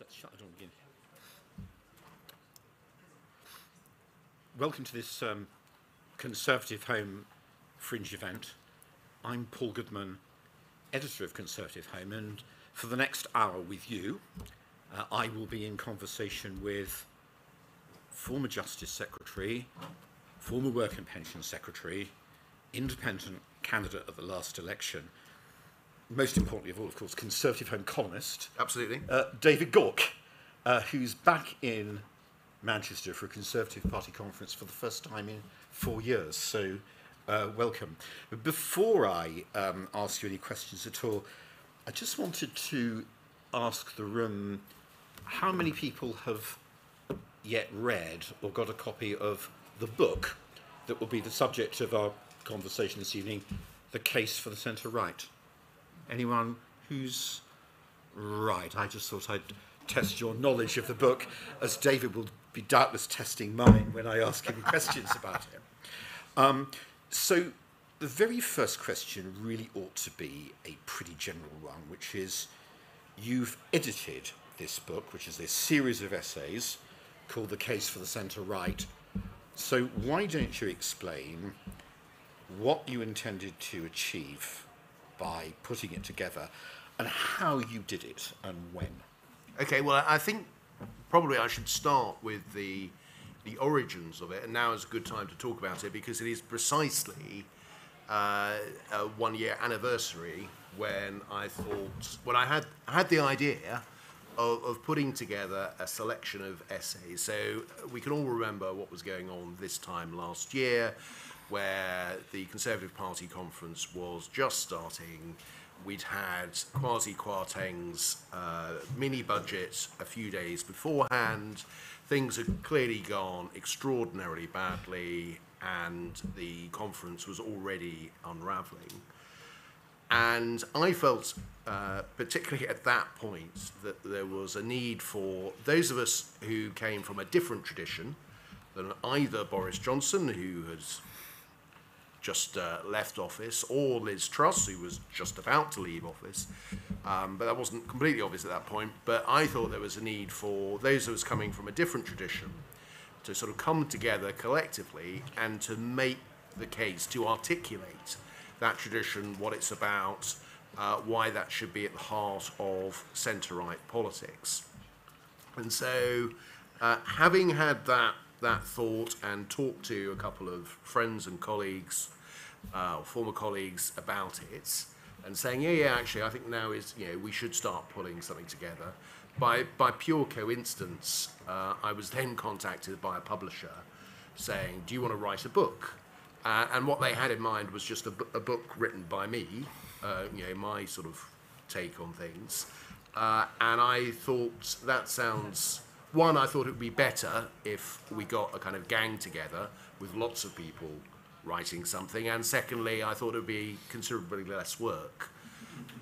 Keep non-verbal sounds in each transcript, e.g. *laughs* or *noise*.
Again. Welcome to this um, Conservative Home Fringe event. I'm Paul Goodman, editor of Conservative Home, and for the next hour with you, uh, I will be in conversation with former Justice Secretary, former Work and Pension Secretary, independent candidate at the last election, most importantly of all, of course, Conservative Home columnist, Absolutely. uh, David Gauke, uh, who's back in Manchester for a Conservative Party conference for the first time in four years. So, uh, welcome. But before I um, ask you any questions at all, I just wanted to ask the room how many people have yet read or got a copy of the book that will be the subject of our conversation this evening, The Case for the Centre Right? Anyone who's right? I just thought I'd test your knowledge of the book, as David will be doubtless testing mine when I ask him questions about it. Um, so, the very first question really ought to be a pretty general one, which is you've edited this book, which is a series of essays called The Case for the Centre Right. So, why don't you explain what you intended to achieve by putting it together and how you did it and when? Okay, well, I think probably I should start with the the origins of it, and now is a good time to talk about it because it is precisely uh, a one year anniversary when I thought when I had had the idea of, of putting together a selection of essays. So we can all remember what was going on this time last year, where the Conservative Party conference was just starting. We'd had Kwasi Kwarteng's uh, mini budget a few days beforehand. Things had clearly gone extraordinarily badly, and the conference was already unraveling. And I felt, uh, particularly at that point, that there was a need for those of us who came from a different tradition than either Boris Johnson, who has just uh, left office, or Liz Truss, who was just about to leave office. Um, but that wasn't completely obvious at that point. But I thought there was a need for those of us coming from a different tradition to sort of come together collectively and to make the case, to articulate that tradition, what it's about, uh, why that should be at the heart of centre right politics. And so, uh, having had that that thought and talked to a couple of friends and colleagues, uh, or former colleagues about it, and saying, yeah, yeah, actually, I think now is you know we should start pulling something together. By by pure coincidence, uh, I was then contacted by a publisher saying, do you want to write a book? Uh, and what they had in mind was just a, a book written by me, uh, you know, my sort of take on things. Uh, and I thought that sounds. One, I thought it would be better if we got a kind of gang together with lots of people writing something. And secondly, I thought it would be considerably less work.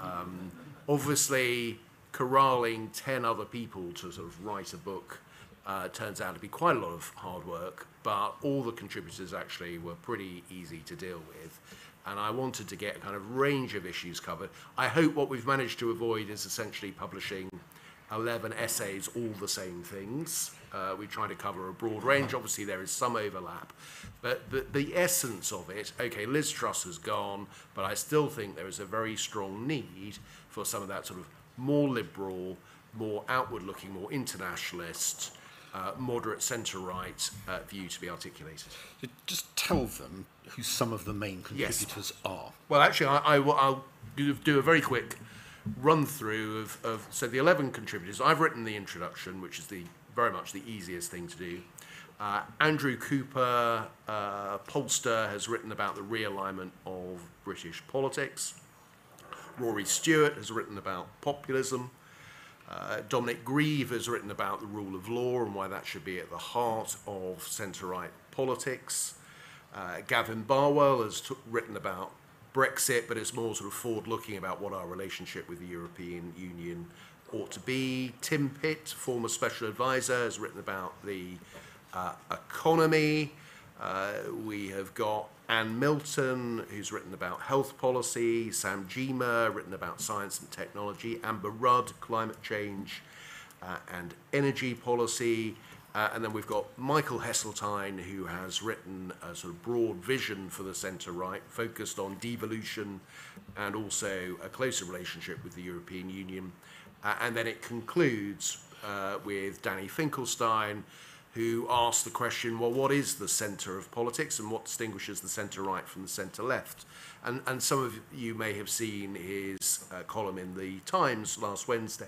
Um, obviously, corralling 10 other people to sort of write a book uh, turns out to be quite a lot of hard work, but all the contributors actually were pretty easy to deal with. And I wanted to get a kind of range of issues covered. I hope what we've managed to avoid is essentially publishing 11 essays, all the same things. Uh, we try to cover a broad range. Obviously, there is some overlap. But the, the essence of it, okay, Liz Truss has gone, but I still think there is a very strong need for some of that sort of more liberal, more outward looking, more internationalist, uh, moderate centre right uh, view to be articulated. Just tell them who some of the main Yes. contributors are. Well, actually, I, I will I'll do a very quick run through of, of so the 11 contributors. I've written the introduction, which is the very much the easiest thing to do. Uh, Andrew Cooper, uh, has written about the realignment of British politics. Rory Stewart has written about populism. Uh, Dominic Grieve has written about the rule of law and why that should be at the heart of centre right politics. Uh, Gavin Barwell has written about Brexit, but it's more sort of forward looking about what our relationship with the European Union ought to be. Tim Pitt, former special advisor, has written about the uh, economy. Uh, we have got Anne Milton, who's written about health policy, Sam Gyimah, written about science and technology, Amber Rudd, climate change, uh, and energy policy. Uh, and then we've got Michael Heseltine, who has written a sort of broad vision for the centre right, focused on devolution and also a closer relationship with the European Union. Uh, and then it concludes uh, with Danny Finkelstein, who asked the question well, what is the centre of politics and what distinguishes the centre right from the centre left? And, and some of you may have seen his uh, column in the Times last Wednesday,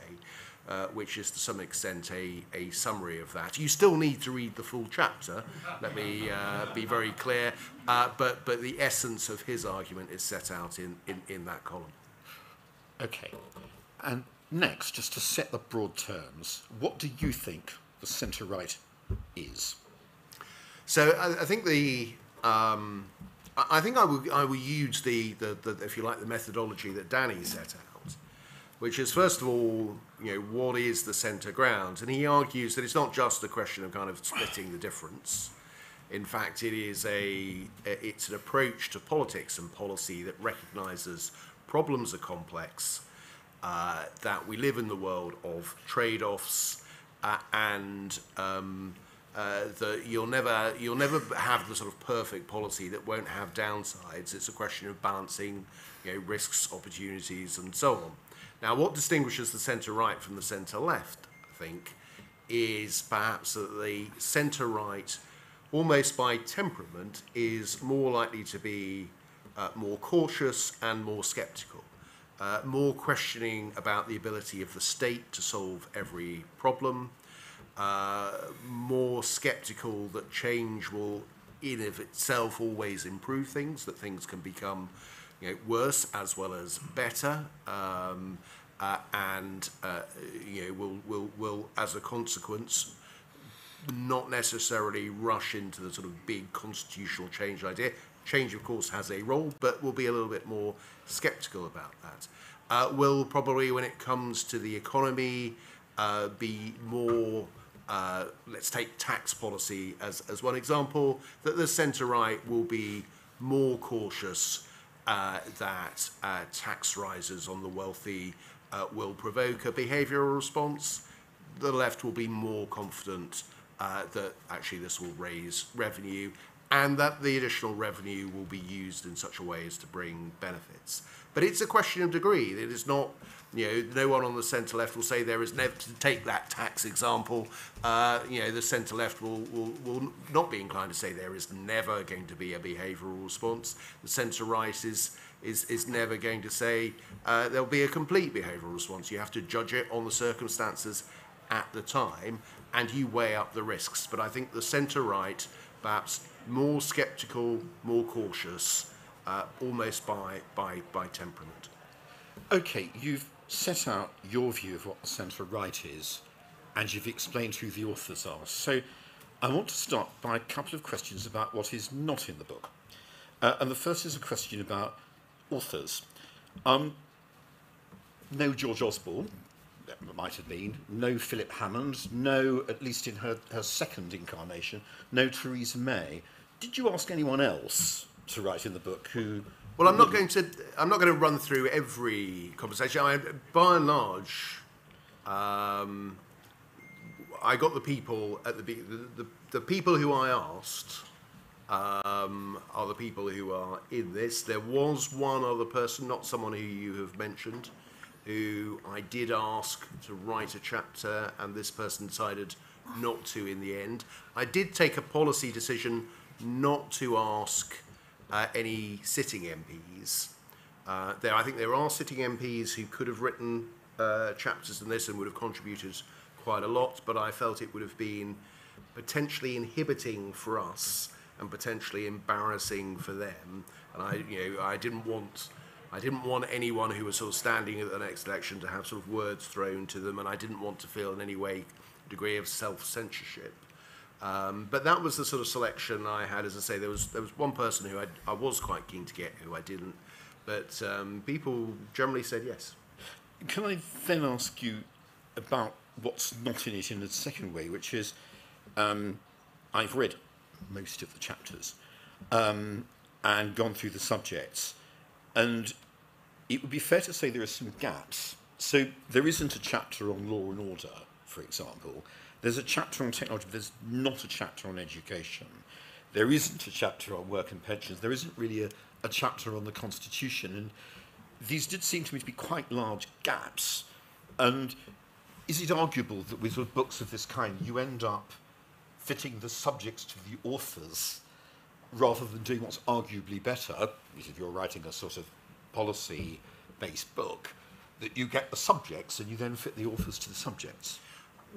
uh, which is to some extent a, a summary of that. You still need to read the full chapter, let me uh, be very clear, uh, but, but the essence of his argument is set out in, in, in that column. Okay. And next, just to set the broad terms, what do you think the centre right is? So I, I think the um, I think I would I would use the, the, the if you like the methodology that Danny set out, which is first of all you know what is the centre ground, and he argues that it's not just a question of kind of splitting the difference. In fact, it is a it's an approach to politics and policy that recognises problems are complex, uh, that we live in the world of trade-offs, uh, and um, uh, that you'll never you'll never have the sort of perfect policy that won't have downsides. It's a question of balancing, you know, risks, opportunities, and so on. Now, what distinguishes the centre right from the centre left, I think, is perhaps that the centre right, almost by temperament, is more likely to be uh, more cautious and more sceptical. Uh, more questioning about the ability of the state to solve every problem, uh, more skeptical that change will, in of itself, always improve things, that things can become you know, worse as well as better, um, uh, and uh, you know, will, will, will, as a consequence, not necessarily rush into the sort of big constitutional change idea. Change, of course, has a role, but we'll be a little bit more skeptical about that. Uh, will probably, when it comes to the economy, uh, be more uh, let's take tax policy as, as one example, that the centre right will be more cautious uh, that uh, tax rises on the wealthy uh, will provoke a behavioural response. The left will be more confident uh, that actually this will raise revenue and that the additional revenue will be used in such a way as to bring benefits. But it's a question of degree. It is not you know, no one on the centre left will say there is never to take that tax example. Uh, you know, the centre left will, will, will not be inclined to say there is never going to be a behavioural response. The centre right is, is, is never going to say uh, there'll be a complete behavioural response. You have to judge it on the circumstances at the time and you weigh up the risks. But I think the centre right, perhaps more sceptical, more cautious, uh, almost by, by, by temperament. Okay, you've set out your view of what the centre right is, and you've explained who the authors are. So I want to start by a couple of questions about what is not in the book. Uh, and the first is a question about authors. Um, no George Osborne, that might have been, no Philip Hammond, no, at least in her, her second incarnation, no Theresa May. Did you ask anyone else to write in the book who well, I'm not going to. I'm not going to run through every conversation. I, by and large, um, I got the people at the, the the, the people who I asked um, are the people who are in this. There was one other person, not someone who you have mentioned, who I did ask to write a chapter, and this person decided not to in the end. I did take a policy decision not to ask uh, any sitting MPs. Uh, there, I think there are sitting MPs who could have written uh, chapters in this and would have contributed quite a lot, but I felt it would have been potentially inhibiting for us and potentially embarrassing for them. And I, you know, I didn't want, I didn't want anyone who was sort of standing at the next election to have sort of words thrown to them, and I didn't want to feel in any way degree of self censorship. Um, but that was the sort of selection I had. As I say, there was there was one person who I, I was quite keen to get, who I didn't. But um, people generally said yes. Can I then ask you about what's not in it in the second way, which is um, I've read most of the chapters um, and gone through the subjects, and it would be fair to say there are some gaps. So there isn't a chapter on law and order, for example, there's a chapter on technology, but there's not a chapter on education. There isn't a chapter on work and pensions. There isn't really a, a chapter on the constitution. And these did seem to me to be quite large gaps. And is it arguable that with books of this kind, you end up fitting the subjects to the authors rather than doing what's arguably better, if you're writing a sort of policy based book, that you get the subjects and you then fit the authors to the subjects?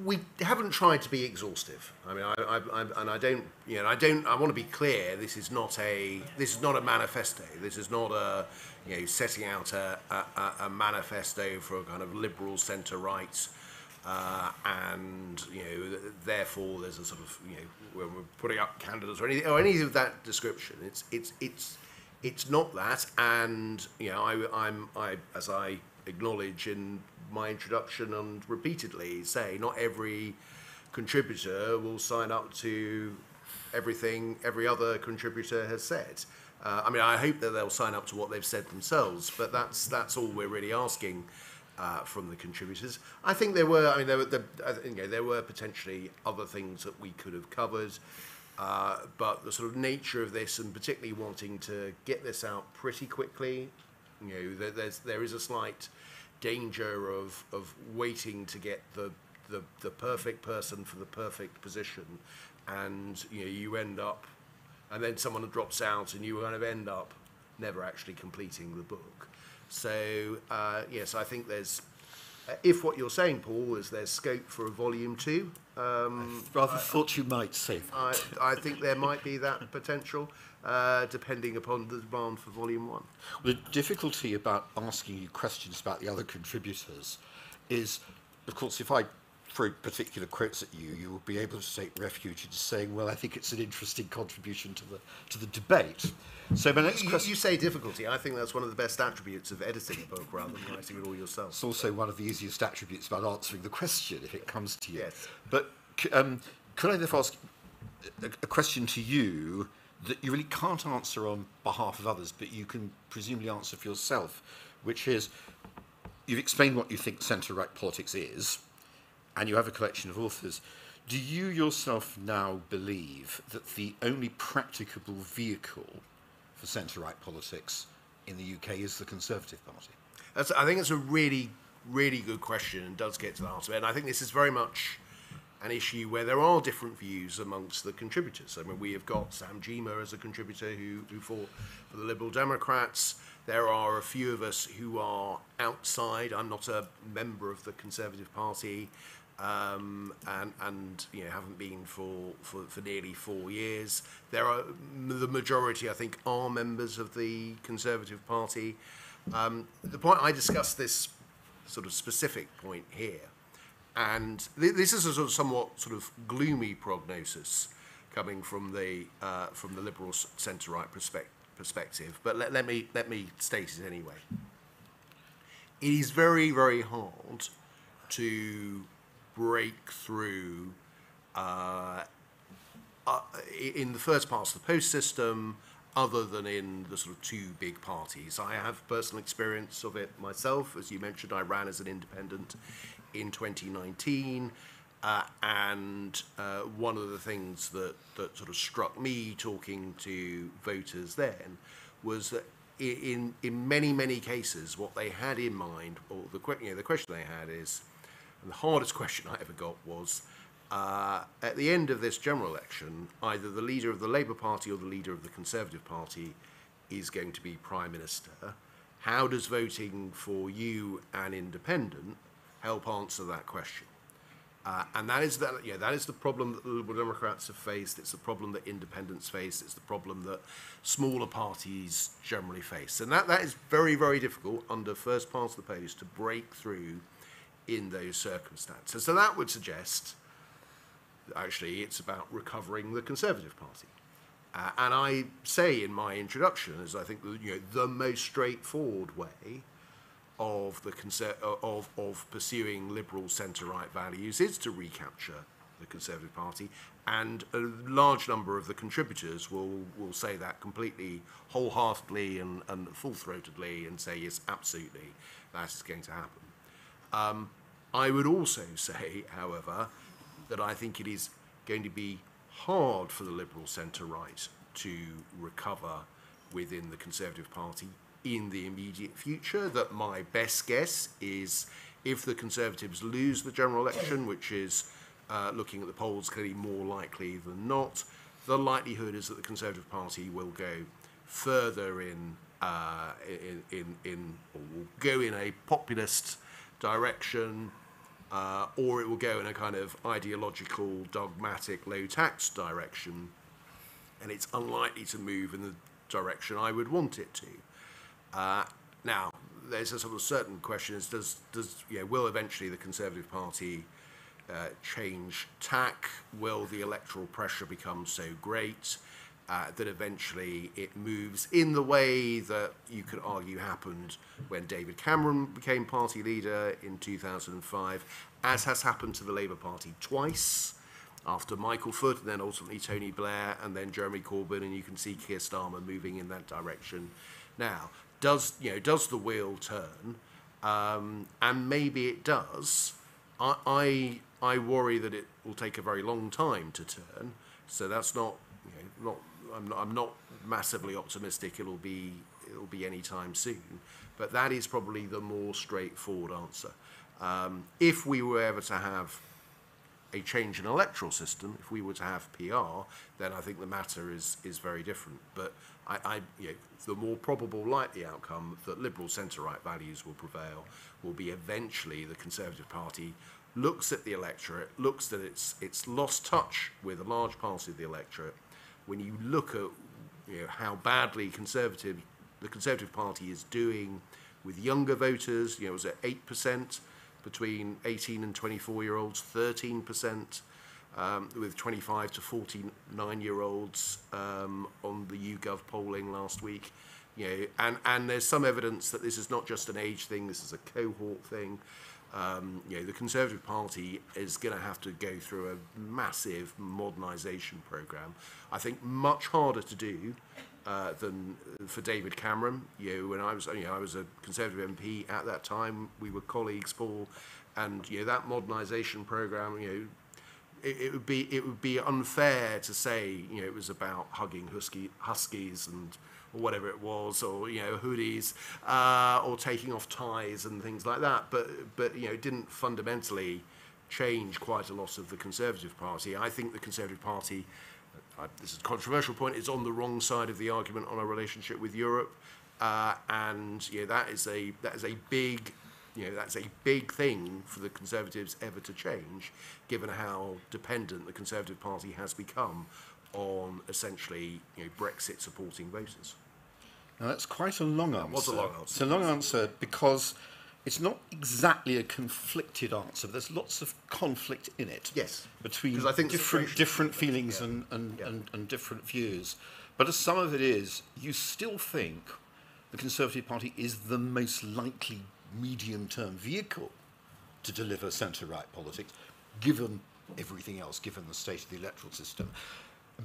we haven't tried to be exhaustive. I mean, I, I, I, and I don't, you know, I don't. I want to be clear. This is not a, this is not a manifesto. This is not a, you know, setting out a, a, a manifesto for a kind of liberal centre right, uh, and you know, therefore there's a sort of, you know, when we're putting up candidates or anything or any of that description. It's, it's, it's, it's not that. And you know, I, I'm, I, as I acknowledge in my introduction and repeatedly say not every contributor will sign up to everything every other contributor has said. Uh, I mean, I hope that they'll sign up to what they've said themselves, but that's that's all we're really asking uh, from the contributors. I think there were, I mean, there were, the, you know, there were potentially other things that we could have covered, uh, but the sort of nature of this, and particularly wanting to get this out pretty quickly, you know, there's there is a slight danger of, of waiting to get the, the, the perfect person for the perfect position and you know you end up and then someone drops out and you kind of end up never actually completing the book so uh, yes I think there's uh, if what you're saying Paul is there's scope for a volume two um, I rather I, thought you might say that. I, I think there might be that potential uh, depending upon the demand for volume one. The difficulty about asking you questions about the other contributors is, of course, if I throw particular quotes at you, you will be able to take refuge in saying, "Well, I think it's an interesting contribution to the to the debate." So my next question. You say difficulty. I think that's one of the best attributes of editing a book rather than writing it all yourself. It's also one of the easiest attributes about answering the question if it comes to you. Yes. But um, could I therefore ask a, a question to you? that you really can't answer on behalf of others, but you can presumably answer for yourself, which is you've explained what you think centre right politics is, and you have a collection of authors. Do you yourself now believe that the only practicable vehicle for centre right politics in the UK is the Conservative Party? That's, I think it's a really, really good question and does get to the heart of it. And I think this is very much an issue where there are different views amongst the contributors. I mean, we have got Sam Gyimah as a contributor who, who fought for the Liberal Democrats. There are a few of us who are outside. I'm not a member of the Conservative Party um, and, and you know, haven't been for, for, for nearly four years. There are the majority, I think, are members of the Conservative Party. Um, the point I discussed this sort of specific point here and th- this is a sort of somewhat sort of gloomy prognosis coming from the uh, from the liberal centre right perspective perspective, but let, let me let me state it anyway. It is very very hard to break through uh, uh, in the first parts of the post system, other than in the sort of two big parties. I have personal experience of it myself. As you mentioned, I ran as an independent in 2019. Uh, and uh, one of the things that, that sort of struck me talking to voters then was that in, in many, many cases, what they had in mind, or the, you know, the question they had is, and the hardest question I ever got was, uh, at the end of this general election, either the leader of the Labour Party or the leader of the Conservative Party is going to be Prime Minister. How does voting for you, an independent, help answer that question. Uh, and that is that, yeah, that is the problem that the Liberal Democrats have faced. It's the problem that independents face. It's the problem that smaller parties generally face. And that, that is very, very difficult under first past the post to break through in those circumstances. So that would suggest actually it's about recovering the Conservative Party. Uh, and I say in my introduction, as I think you know, the most straightforward way of the conser- of of pursuing liberal centre right values is to recapture the Conservative Party, and a large number of the contributors will will say that completely wholeheartedly and, and full throatedly and say yes, absolutely, that is going to happen. Um, I would also say, however, that I think it is going to be hard for the Liberal centre right to recover within the Conservative Party in the immediate future. That my best guess is if the Conservatives lose the general election, which is uh, looking at the polls clearly more likely than not, the likelihood is that the Conservative Party will go further in, uh, in, in, in, or will go in a populist direction, uh, or it will go in a kind of ideological, dogmatic, low tax direction, and it's unlikely to move in the direction I would want it to. Uh, now, there's a sort of certain question: is does does you know, will eventually the Conservative Party uh, change tack? Will the electoral pressure become so great uh, that eventually it moves in the way that you could argue happened when David Cameron became party leader in 2005, as has happened to the Labour Party twice? After Michael Foot, and then ultimately Tony Blair, and then Jeremy Corbyn, and you can see Keir Starmer moving in that direction. Now, does you know does the wheel turn? Um, and maybe it does. I, I I worry that it will take a very long time to turn. So that's not you know, not I'm not I'm not massively optimistic. It'll be it'll be any time soon. But that is probably the more straightforward answer. Um, if we were ever to have a change in electoral system, if we were to have PR, then I think the matter is is very different. But I, I you know, the more probable likely outcome that liberal centre-right values will prevail will be eventually the Conservative Party looks at the electorate, looks that it's it's lost touch with a large part of the electorate. when you look at you know, how badly conservative the Conservative Party is doing with younger voters, you know, it was at 8% between 18 and 24 year olds, 13% um, with 25 to 49 year olds um, on the YouGov polling last week. You know, and, and there's some evidence that this is not just an age thing, this is a cohort thing um, you know, the Conservative Party is going to have to go through a massive modernisation programme. I think much harder to do uh, than uh, for David Cameron. You know, when I was, you know, I was a Conservative MP at that time. We were colleagues, Paul, and you know that modernisation programme. You know, it, it would be it would be unfair to say you know it was about hugging husky, huskies and whatever it was, or you know hoodies, uh, or taking off ties and things like that. But but you know it didn't fundamentally change quite a lot of the Conservative Party. I think the Conservative Party I, this is a controversial point, is on the wrong side of the argument on our relationship with Europe. Uh, and you know, that is a that is a big you know that's a big thing for the Conservatives ever to change, given how dependent the Conservative Party has become on essentially you know, Brexit supporting voters. Now that's quite a long answer. was a long answer. It's a long answer because it's not exactly a conflicted answer. But there's lots of conflict in it. Yes. Between I think different different feelings Yeah. and, and, Yeah. and, and different views. But as some of it is, you still think the Conservative Party is the most likely medium-term vehicle to deliver centre-right politics, given everything else, given the state of the electoral system.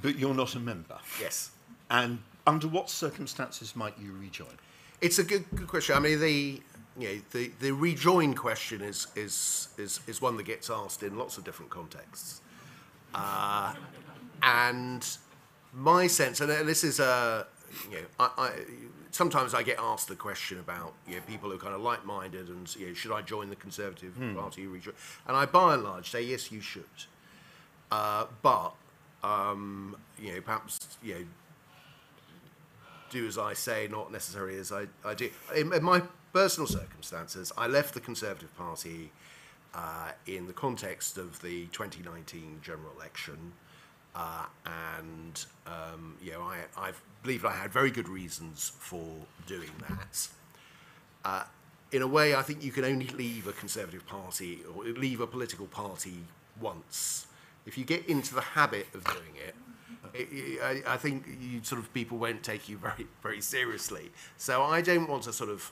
But you're not a member. Yes. And under what circumstances might you rejoin? It's a good, good question. I mean, the you know, the, the rejoin question is, is is is one that gets asked in lots of different contexts, uh, and my sense, and this is a you know, I, I sometimes I get asked the question about you know people who are kind of like-minded and you know, should I join the Conservative Party? Rejoin? And I, by and large, say yes, you should, uh, but um, you know, perhaps you know do as I say, not necessarily as I, I do. In, in my personal circumstances, I left the Conservative Party uh, in the context of the 2019 general election. Uh, and, um, you know, I, I believe I had very good reasons for doing that. Uh, in a way, I think you can only leave a Conservative Party or leave a political party once. If you get into the habit of doing it, I, I think you sort of people won't take you very very seriously. So I don't want to sort of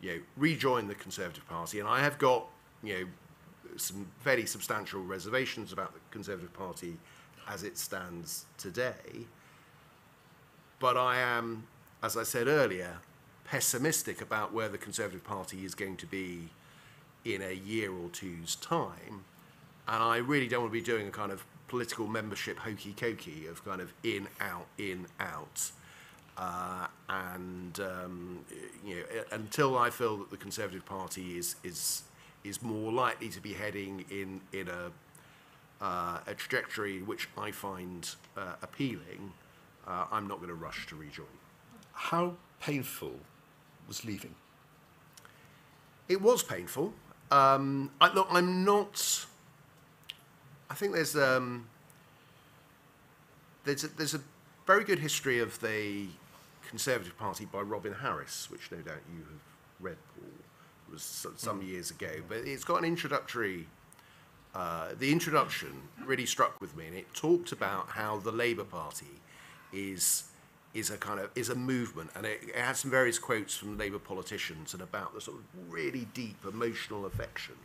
you know rejoin the Conservative Party, and I have got you know some fairly substantial reservations about the Conservative Party as it stands today. But I am, as I said earlier, pessimistic about where the Conservative Party is going to be in a year or two's time, and I really don't want to be doing a kind of political membership hokey cokey of kind of in out in out. Uh, and um, you know, until I feel that the Conservative Party is is is more likely to be heading in in a uh, a trajectory which I find uh, appealing, uh, I'm not going to rush to rejoin. How painful was leaving? It was painful. Um, I, look, I'm not. I think there's um, there's a, there's a very good history of the Conservative Party by Robin Harris, which no doubt you have read, Paul. It was some, some years ago, but it's got an introductory. Uh, the introduction really struck with me, and it talked about how the Labour Party is is a kind of is a movement, and it, it had some various quotes from Labour politicians and about the sort of really deep emotional affection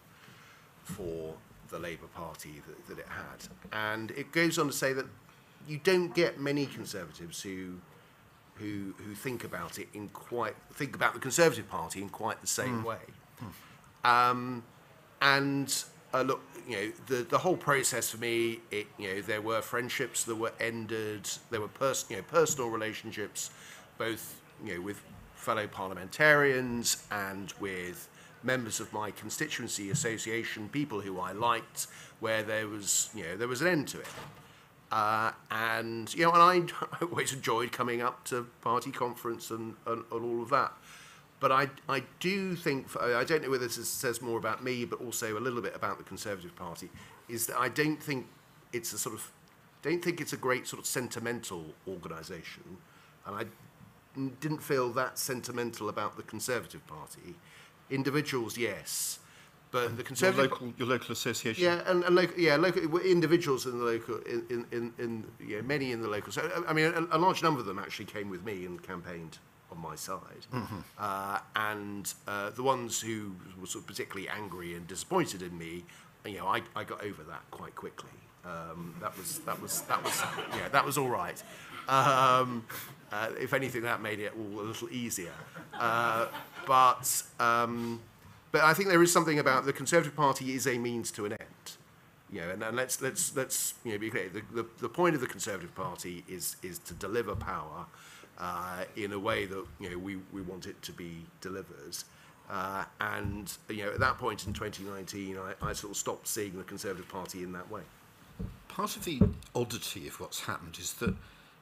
for the Labour Party that, that it had, and it goes on to say that you don't get many Conservatives who who who think about it in quite think about the Conservative Party in quite the same way, um, and uh, look, you know, the, the whole process for me, it, you know, there were friendships that were ended, there were pers- you know, personal relationships, both, you know, with fellow parliamentarians and with members of my constituency association, people who I liked, where there was, you know, there was an end to it. Uh, and, you know, and *laughs* I, always enjoyed coming up to party conference and, and, and all of that. But I, I do think, I don't know whether this says more about me, but also a little bit about the Conservative Party, is that I don't think it's a sort of, don't think it's a great sort of sentimental organisation. And I didn't feel that sentimental about the Conservative Party. Individuals, yes. But the Your Conservative local, your local association? yeah, and, and local, yeah, local individuals in the local, in, in, in, in yeah, many in the local. So I mean, a, a large number of them actually came with me and campaigned on my side, uh, and uh, the ones who were sort of particularly angry and disappointed in me, you know, I, I got over that quite quickly. Um, that was that was that was yeah, that was all right. Um, uh, if anything, that made it all a little easier. Uh, but um, but I think there is something about the Conservative Party is a means to an end. You know, and, and let's let's let's you know be clear. The, the, the point of the Conservative Party is is to deliver power uh, in a way that you know we, we want it to be delivered. Uh, and you know, at that point in 2019, I, I sort of stopped seeing the Conservative Party in that way. Part of the oddity of what's happened is that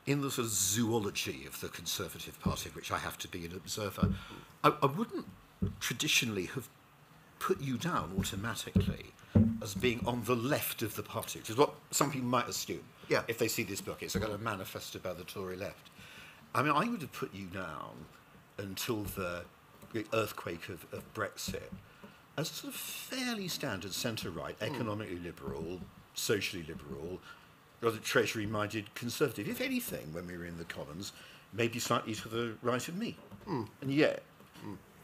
in the sort of zoology of the Conservative Party, of which I have to be an observer, I, I wouldn't traditionally have put you down automatically as being on the left of the party, which is what some people might assume Yeah. if they see this book. It's a kind of manifesto about the Tory left. I mean, I would have put you down until the earthquake of, of Brexit as a sort of fairly standard centre right, hmm. economically liberal, socially liberal, rather treasury minded conservative. If anything, when we were in the Commons, maybe slightly to the right of me. And yet,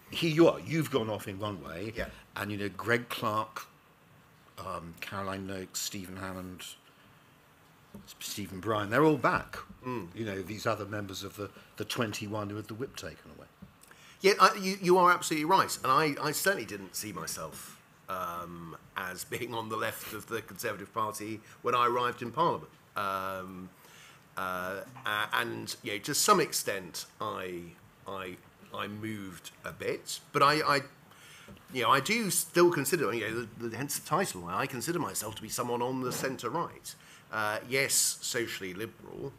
here you are. You've gone off in one way, Yeah. and you know Greg Clark, um, Caroline Nokes, Stephen Hammond, Stephen Brine. They're all back. You know these other members of the the twenty one who had the whip taken away. Yeah, I, you, you are absolutely right. And I, I certainly didn't see myself um, as *laughs* being on the left of the Conservative Party when I arrived in Parliament. Um, uh, and you know, to some extent, I, I, I moved a bit, but I, I, you know, I do still consider, you know, the, the, hence the title. I consider myself to be someone on the centre right. Uh, yes, socially liberal,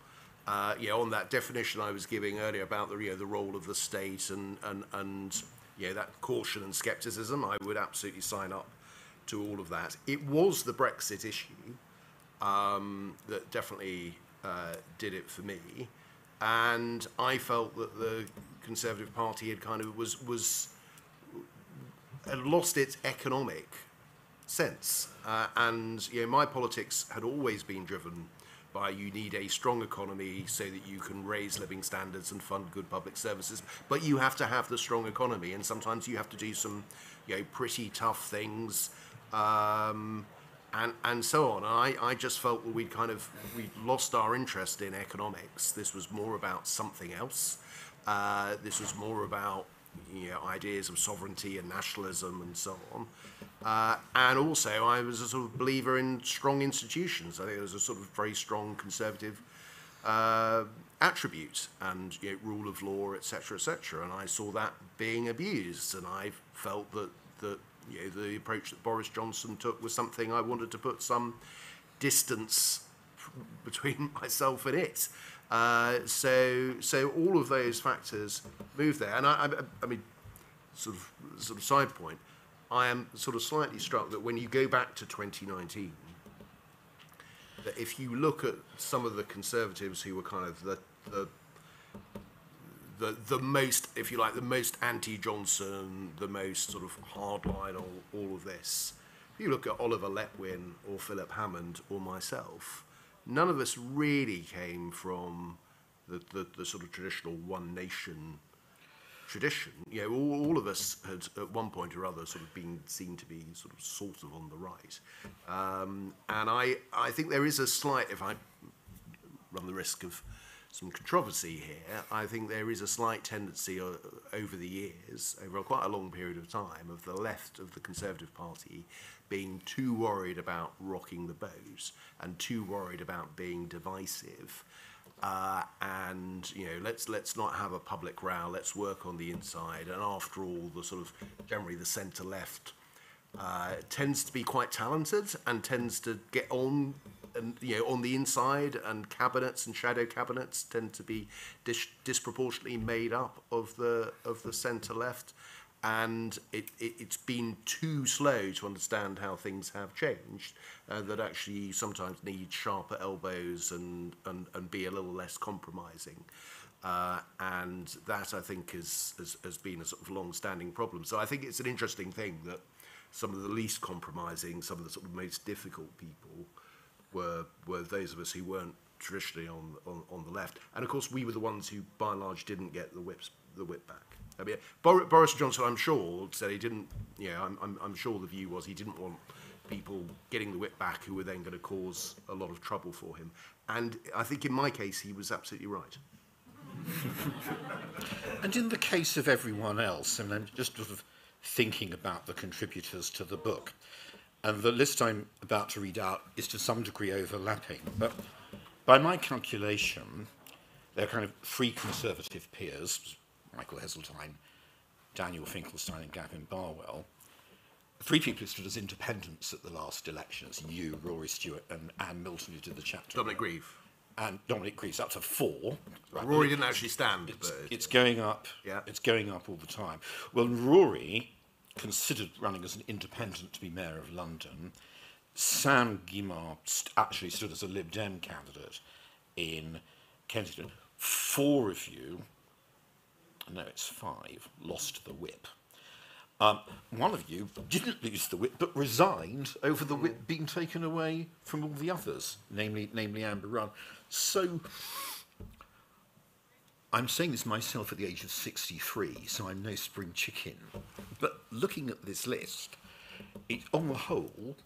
uh, you know, on that definition I was giving earlier about the, you know, the role of the state and, and, and you know, that caution and scepticism, I would absolutely sign up to all of that. It was the Brexit issue um, that definitely uh, did it for me, and I felt that the Conservative Party had kind of was was had lost its economic sense. Uh, and you know, my politics had always been driven by you need a strong economy so that you can raise living standards and fund good public services. But you have to have the strong economy, and sometimes you have to do some, you know, pretty tough things. Um, and, and so on. And I, I just felt that we'd kind of we lost our interest in economics. This was more about something else. Uh, this was more about you know, ideas of sovereignty and nationalism and so on. Uh, and also, I was a sort of believer in strong institutions. I think there was a sort of very strong conservative uh, attribute and you know, rule of law, etc., etc. And I saw that being abused, and I felt that that you know, the approach that Boris Johnson took was something I wanted to put some distance *laughs* between *laughs* myself and it. Uh, so, so all of those factors move there, and I, I, I mean, sort of, sort of side point. I am sort of slightly struck that when you go back to 2019, that if you look at some of the conservatives who were kind of the the the, the most, if you like, the most anti-Johnson, the most sort of hardline all, all of this. If you look at Oliver Letwin or Philip Hammond or myself, none of us really came from the, the, the sort of traditional one nation tradition. You know, all, all of us had at one point or other sort of been seen to be sort of sort of on the right. Um, and I, I think there is a slight, if I run the risk of some controversy here, I think there is a slight tendency o- over the years, over quite a long period of time, of the left of the Conservative Party being too worried about rocking the boat and too worried about being divisive. Uh, and you know, let's let's not have a public row. Let's work on the inside. And after all, the sort of generally the centre left uh, tends to be quite talented and tends to get on and you know on the inside and cabinets and shadow cabinets tend to be dis- disproportionately made up of the of the centre left and it, it, it's been too slow to understand how things have changed uh, that actually you sometimes need sharper elbows and, and, and be a little less compromising. Uh, and that I think is, has, has been a sort of long-standing problem. So I think it's an interesting thing that some of the least compromising, some of the sort of most difficult people were, were those of us who weren't traditionally on, on, on the left. And of course, we were the ones who, by and large, didn't get the, whips, the whip back. I mean, Bor- Boris Johnson, I'm sure, said he didn't, yeah, I'm, I'm, I'm sure the view was he didn't want people getting the whip back who were then going to cause a lot of trouble for him. And I think in my case, he was absolutely right. *laughs* And in the case of everyone else, and I'm just sort of thinking about the contributors to the book, and the list I'm about to read out is to some degree overlapping, but by my calculation, they're kind of three conservative peers, Michael Heseltine, Daniel Finkelstein, and Gavin Barwell. Three people who stood as independents at the last elections, you, Rory Stewart, and Anne Milton, who did the chapter. Dominic Grieve. And Dominic Grieve's up to four. Right, Rory didn't actually stand, it's, but it's going up. Yeah. It's going up all the time. Well, Rory considered running as an independent to be mayor of London. Sam Gyimah st- actually stood as a Lib Dem candidate in Kensington. Four of you, no, it's five, lost the whip. Um, one of you didn't lose the whip, but resigned over the whip being taken away from all the others, namely, namely Amber Rudd. So I'm saying this myself at the age of 63, so I'm no spring chicken. But looking at this list, it, on the whole,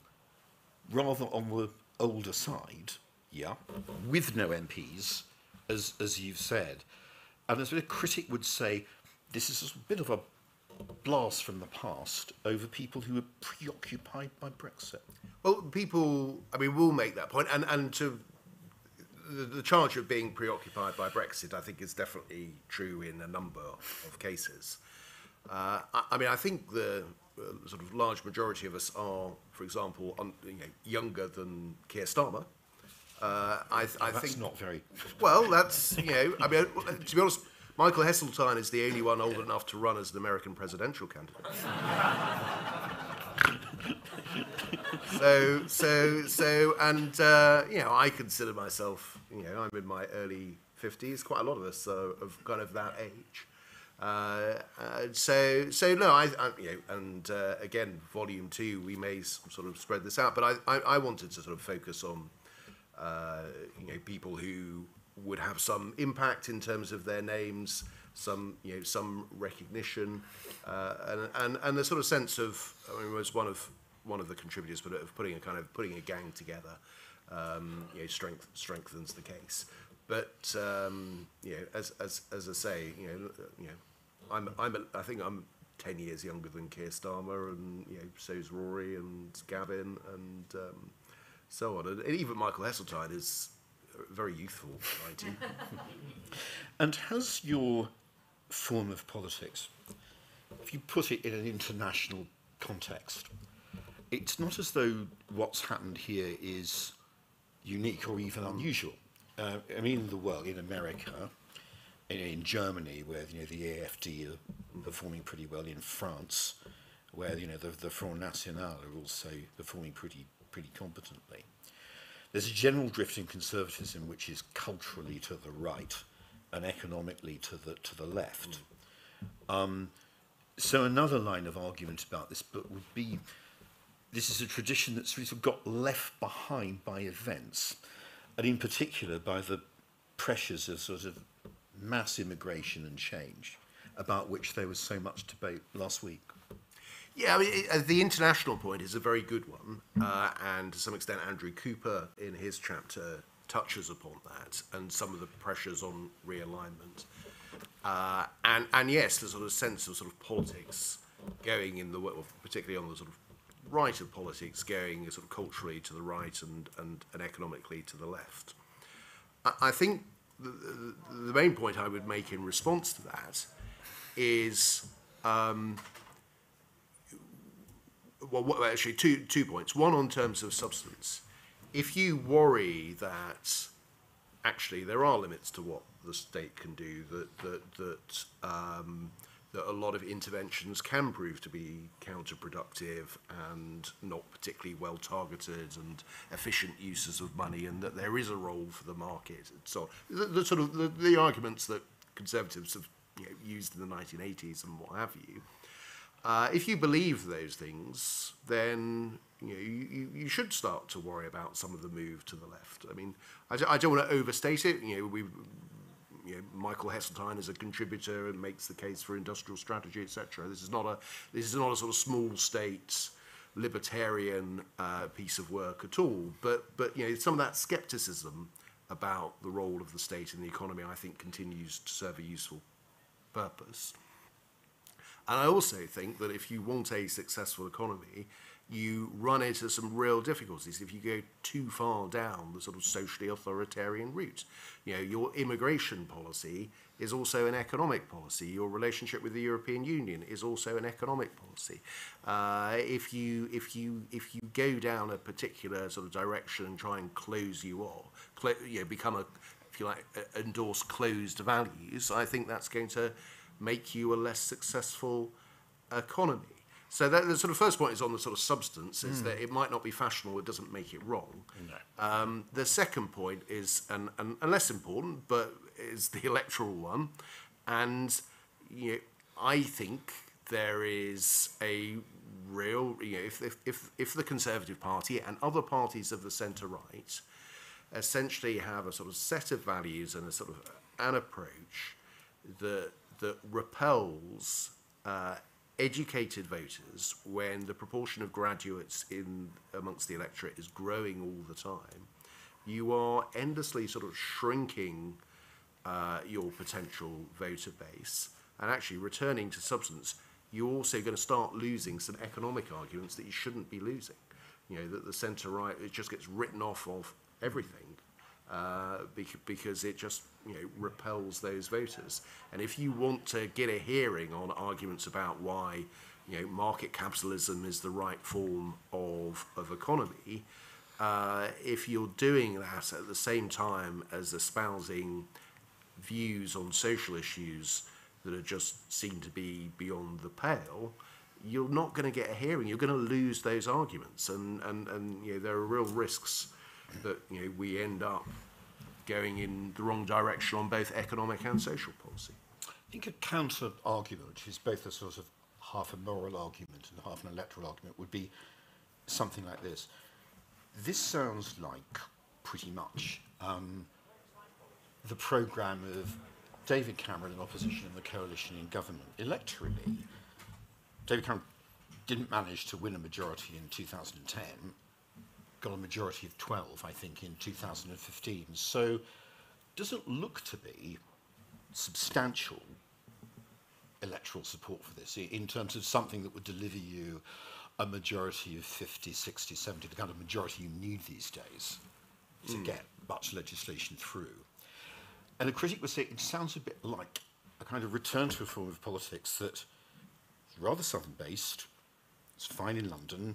rather on the older side, yeah, with no MPs, as, as you've said. And as a critic would say, this is a bit of a blast from the past over people who are preoccupied by Brexit. Well, people, I mean, will make that point, and and to the, the charge of being preoccupied by Brexit, I think, is definitely true in a number of cases. Uh, I, I mean, I think the uh, sort of large majority of us are, for example, un, you know, younger than Keir Starmer. Uh, I, I That's think not very. well, that's you know. I mean, to be honest, Michael Heseltine is the only one old enough to run as an American presidential candidate. so, so, so, and uh, you know, I consider myself, you know, I'm in my early fifties. Quite a lot of us are of kind of that age. Uh, uh, so, so no, I, I you know, and uh, again, volume two, we may s- sort of spread this out, but I, I, I wanted to sort of focus on uh, you know, people who would have some impact in terms of their names, some, you know, some recognition, uh, and, and, and the sort of sense of, I mean, was one of, one of the contributors, but of putting a kind of, putting a gang together, um, you know, strength, strengthens the case. But, um, you know, as, as, as I say, you know, you know, I'm, I'm, a, I think I'm ten years younger than Keir Starmer, and you know, so's Rory and Gavin, and um, so on. And, and even Michael Heseltine is very youthful, ninety. *laughs* And has your form of politics, if you put it in an international context, it's not as though what's happened here is unique or even unusual. Uh, I mean, the world, in America, in, in Germany, where you know the AFD are performing pretty well, in France, where you know the, the Front National are also performing pretty pretty competently. There's a general drift in conservatism, which is culturally to the right and economically to the to the left. Um, so another line of argument about this book would be this is a tradition that's sort of got left behind by events, and in particular by the pressures of sort of mass immigration and change, about which there was so much debate last week. Yeah, I mean, uh, the international point is a very good one, uh, and to some extent, Andrew Cooper in his chapter touches upon that and some of the pressures on realignment. Uh, and and yes, the sort of sense of sort of politics going in the particularly on the sort of right of politics going sort of culturally to the right and and, and economically to the left. I, I think the, the, the main point I would make in response to that is well, what, actually, two, two points. One on terms of substance. If you worry that actually there are limits to what the state can do, that, that, that, um, that a lot of interventions can prove to be counterproductive and not particularly well targeted and efficient uses of money, and that there is a role for the market and so on. The, the sort of the, the arguments that conservatives have you know, used in the 1980s and what have you. Uh, if you believe those things, then you, know, you, you- should start to worry about some of the move to the left. I mean, I, don't- I don't want to overstate it. You know, we, you know, Michael Heseltine is a contributor and makes the case for industrial strategy, etc. This is not a this is not a sort of small state libertarian uh, piece of work at all. But but you know, some of that skepticism about the role of the state in the economy, I think, continues to serve a useful purpose. And I also think that if you want a successful economy, you run into some real difficulties if you go too far down the sort of socially authoritarian route. You know, your immigration policy is also an economic policy. Your relationship with the European Union is also an economic policy. Uh, if you if you if you go down a particular sort of direction and try and close you off, clo- you know, become a if you like endorse closed values, I think that's going to make you a less successful economy. So that, the sort of first point is on the sort of substance, is that it might not be fashionable, it doesn't make it wrong. Um, the second point is, and, and, and less important, but is the *laughs* electoral one. And you know, I think there is a real, you know, if, if, if, if the Conservative Party and other parties of the centre right essentially have a sort of set of values and a sort of an approach that that repels uh, educated voters when the proportion of graduates in amongst the electorate is growing all the time, you are endlessly sort of shrinking uh, your potential voter base and actually returning to substance. You're also going to start losing some economic arguments that you shouldn't be losing. You know that the centre right it just gets written off of everything uh, because it just you know repels those voters. And if you want to get a hearing on arguments about why you know market capitalism is the right form of of economy, uh, if you're doing that at the same time as espousing views on social issues that are just seem to be beyond the pale, you're not going to get a hearing. You're going to lose those arguments, and and and you know there are real risks that you know we end up going in the wrong direction on both economic and social policy. I think a counter argument, which is both a sort of half a moral argument and half an electoral argument, would be something like this. This sounds like pretty much um, the programme of David Cameron in opposition and the coalition in government. Electorally, David Cameron didn't manage to win a majority in 2010, got a majority of 12, I think, in 2015. So doesn't look to be substantial electoral support for this in terms of something that would deliver you a majority of 50, 60, 70, the kind of majority you need these days to mm. get much legislation through. And a critic would say it sounds a bit like a kind of return to a form of politics that is rather southern based, it's fine in London,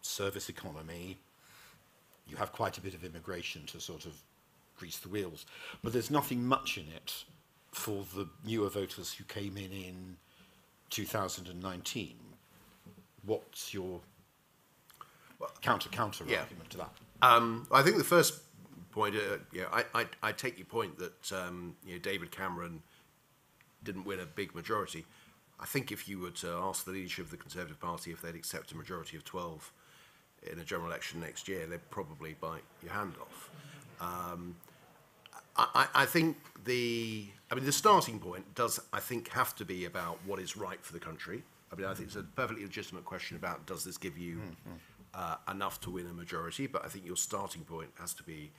service economy, you have quite a bit of immigration to sort of grease the wheels, but there's nothing much in it for the newer voters who came in in 2019. What's your counter counter yeah. argument to that? Um, I think the first point, uh, yeah, I, I, I, take your point that um, you know, David Cameron didn't win a big majority. I think if you were to ask the leadership of the Conservative Party if they'd accept a majority of 12 in a general election next year, they'd probably bite your hand off. Um, I, I, think the, I mean, the starting point does, I think, have to be about what is right for the country. I mean, I think it's a perfectly legitimate question about does this give you mm-hmm. uh, enough to win a majority, but I think your starting point has to be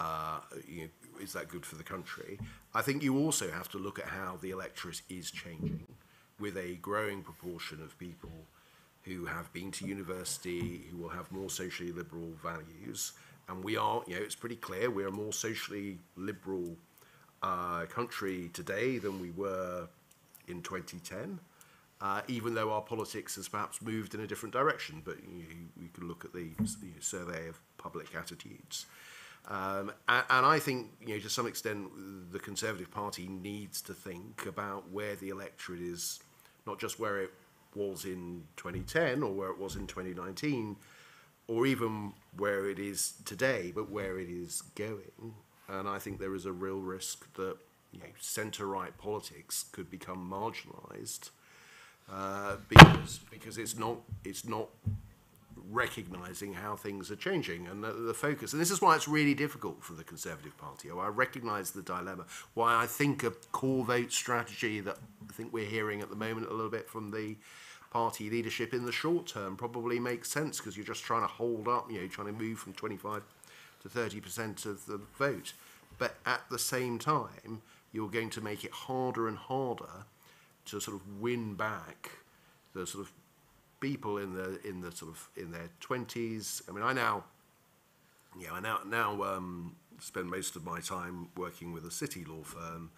uh, you know, is that good for the country? I think you also have to look at how the electorate is changing with a growing proportion of people who have been to university, who will have more socially liberal values. And we are, you know, it's pretty clear we're a more socially liberal uh, country today than we were in 2010. Uh, even though our politics has perhaps moved in a different direction, but you, can look at the survey of public attitudes. Um, and, and I think, you know, to some extent, the Conservative Party needs to think about where the electorate is, not just where it was in 2010 or where it was in 2019, or even where it is today, but where it is going. And I think there is a real risk that you know, centre-right politics could become marginalised uh, because because it's not it's not recognizing how things are changing and the, the, focus. And this is why it's really difficult for the Conservative Party. Oh, I recognize the dilemma. Why I think a core vote strategy that I think we're hearing at the moment a little bit from the party leadership in the short term probably makes sense because you're just trying to hold up, you know, trying to move from 25 to 30% of the vote. But at the same time, you're going to make it harder and harder to sort of win back the sort of people in the in the sort of in their twenties. I mean, I now, yeah, I now now um, spend most of my time working with a city law firm,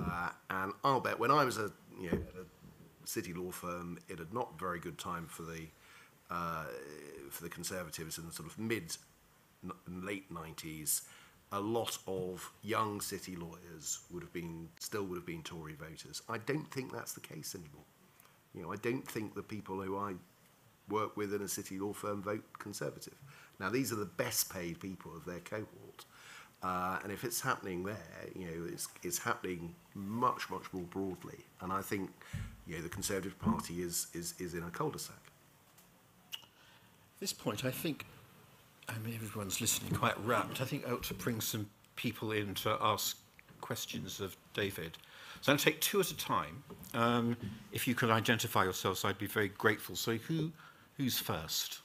uh, and I'll bet when I was a you know a city law firm, it had not very good time for the uh, for the Conservatives in the sort of mid late nineties. A lot of young city lawyers would have been still would have been Tory voters. I don't think that's the case anymore. You know, I don't think the people who I work with in a city law firm vote Conservative. Now, these are the best paid people of their cohort. Uh, and if it's happening there, you know, it's, it's happening much, much more broadly. And I think, you know, the Conservative Party is, is, is in a cul-de-sac. This point, I think, I mean, everyone's listening quite rapt. I think I ought to bring some people in to ask questions of David. So I'll take two at a time. Um, if you could identify yourselves, I'd be very grateful. So who, who's first?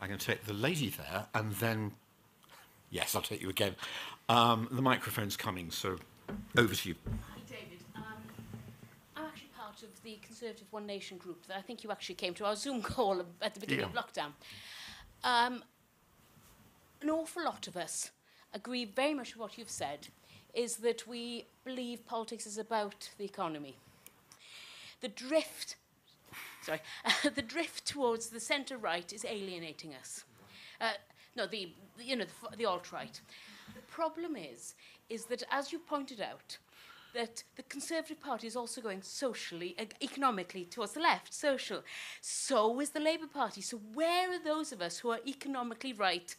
I'm going to take the lady there, and then, yes, I'll take you again. Um, the microphone's coming, so over to you. Hi, David. Um, I'm actually part of the Conservative One Nation group that I think you actually came to our Zoom call at the beginning yeah. of lockdown. Um, an awful lot of us agree very much with what you've said, is that we believe politics is about the economy. The drift, sorry, uh, *laughs* the drift towards the centre right is alienating us. Uh, no, the, you know the, the alt right. The problem is, is that as you pointed out, that the Conservative Party is also going socially, uh, economically towards the left, social. So is the Labour Party. So where are those of us who are economically right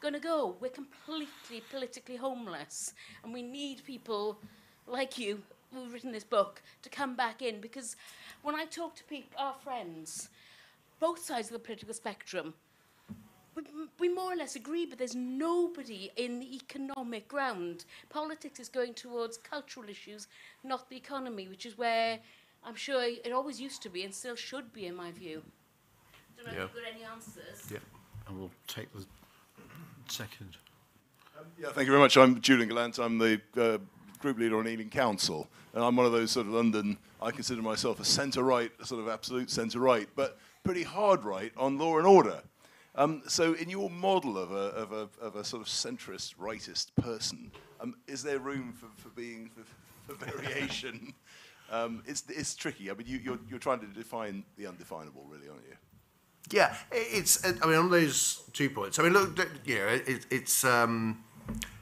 going to go? We're completely politically homeless, and we need people like you who've written this book to come back in because when I talk to people, our friends, both sides of the political spectrum, we, we more or less agree, but there's nobody in the economic ground. Politics is going towards cultural issues, not the economy, which is where I'm sure it always used to be and still should be, in my view. Don't know yeah. if you've got any answers. Yeah, and we'll take the second. Um, yeah, thank you very much. I'm Julian Gallant. I'm the uh, group leader on Ealing Council, and I'm one of those sort of London. I consider myself a centre right, sort of absolute centre right, but pretty hard right on law and order. Um, so, in your model of a, of a, of a sort of centrist, rightist person, um, is there room for, for being for, for variation? *laughs* um, it's, it's tricky. I mean, you, you're, you're trying to define the undefinable, really, aren't you? Yeah, it's. I mean, on those two points. I mean, look, you know, it, it's um,